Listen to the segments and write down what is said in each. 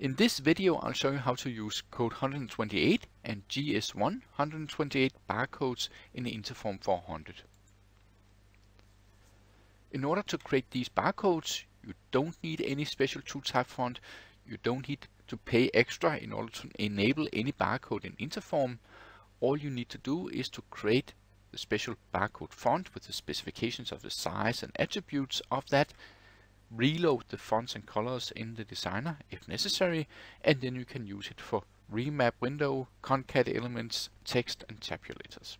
In this video I'll show you how to use code 128 and GS1 128 barcodes in the Interform 400. In order to create these barcodes you don't need any special TrueType font, you don't need to pay extra in order to enable any barcode in Interform. All you need to do is to create the special barcode font with the specifications of the size and attributes of that reload the fonts and colors in the designer if necessary, and then you can use it for remap window, concat elements, text and tabulators.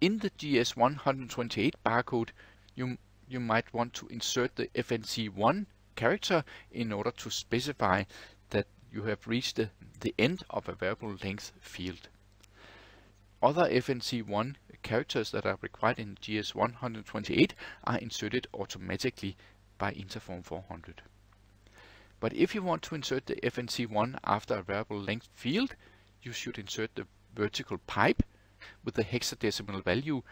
In the GS128 barcode, you, you might want to insert the FNC1 character in order to specify that you have reached the, the end of a variable length field. Other FNC1 characters that are required in GS128 are inserted automatically by Interform 400. But if you want to insert the FNC1 after a variable length field, you should insert the vertical pipe with the hexadecimal value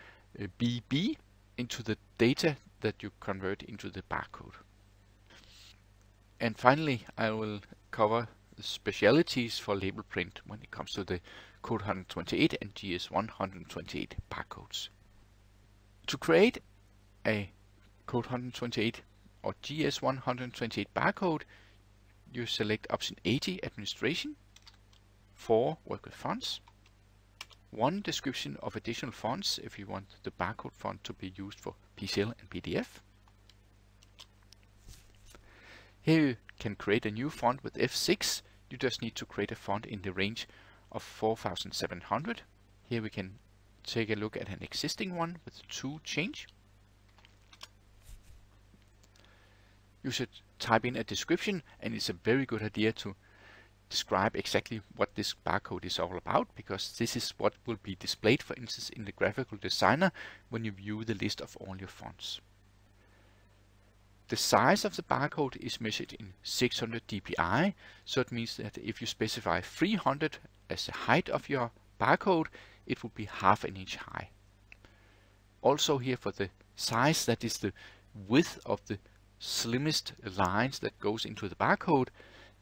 uh, BB into the data that you convert into the barcode. And finally, I will cover the specialities for label print when it comes to the Code 128 and GS 128 barcodes. To create a Code 128 or GS128 barcode, you select option 80 administration, 4 work with fonts, 1 description of additional fonts if you want the barcode font to be used for PCL and PDF. Here you can create a new font with F6. You just need to create a font in the range of 4700. Here we can take a look at an existing one with two change. You should type in a description and it's a very good idea to describe exactly what this barcode is all about because this is what will be displayed for instance in the graphical designer when you view the list of all your fonts. The size of the barcode is measured in 600 dpi so it means that if you specify 300 as the height of your barcode it will be half an inch high. Also here for the size that is the width of the slimmest lines that goes into the barcode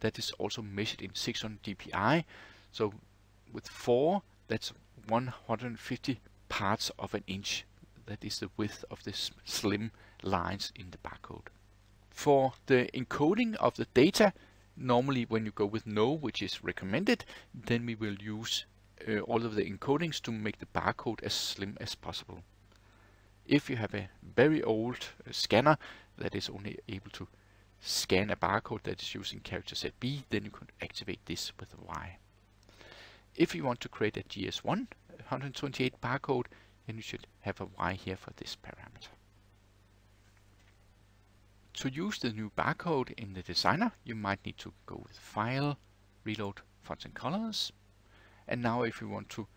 that is also measured in 600 dpi so with 4 that's 150 parts of an inch that is the width of this slim lines in the barcode. For the encoding of the data normally when you go with no which is recommended then we will use uh, all of the encodings to make the barcode as slim as possible. If you have a very old uh, scanner that is only er able to scan a barcode that is using character set B, then you can activate this with a Y. If you want to create a GS1 128 barcode, then you should have a Y here for this parameter. To use the new barcode in the designer, you might need to go with File, Reload Fonts and Colors. And now if you want to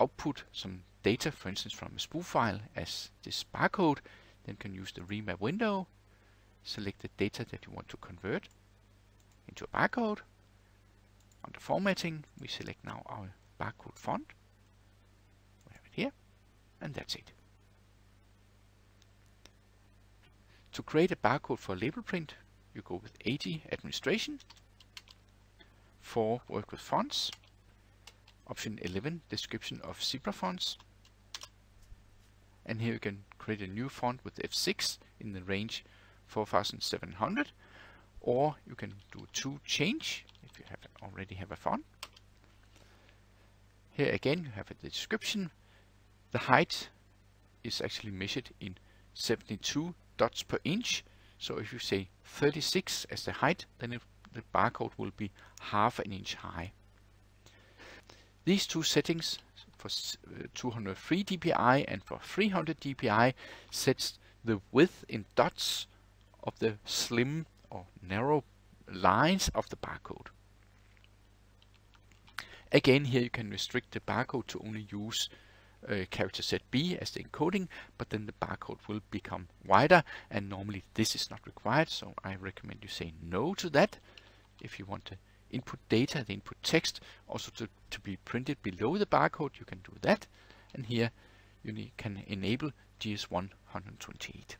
output some data, for instance from a spool file as this barcode, then can use the remap window, select the data that you want to convert into a barcode. Under formatting, we select now our barcode font. We have it here, and that's it. To create a barcode for label print, you go with 80 administration, 4 work with fonts, option 11 description of zebra fonts, and here you can create a new font with F6 in the range 4700 or you can do two change if you have already have a font. Here again you have a description. The height is actually measured in 72 dots per inch. So if you say 36 as the height, then the barcode will be half an inch high. These two settings for uh, 203 dpi and for 300 dpi sets the width in dots of the slim or narrow lines of the barcode. Again here you can restrict the barcode to only use uh, character set B as the encoding but then the barcode will become wider and normally this is not required so I recommend you say no to that if you want to input data, the input text, also to, to be printed below the barcode, you can do that. And here you can enable GS1 128.